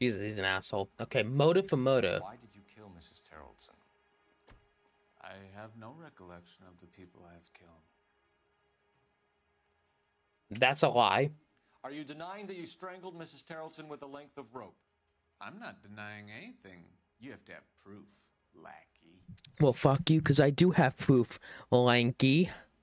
Jesus, he's an asshole. Okay, motive for murder. Why did you kill Mrs. Terrellson? I have no recollection of the people I have killed. That's a lie. Are you denying that you strangled Mrs. Terrellson with a length of rope? I'm not denying anything. You have to have proof, lackey. Well, fuck you, because I do have proof, lanky.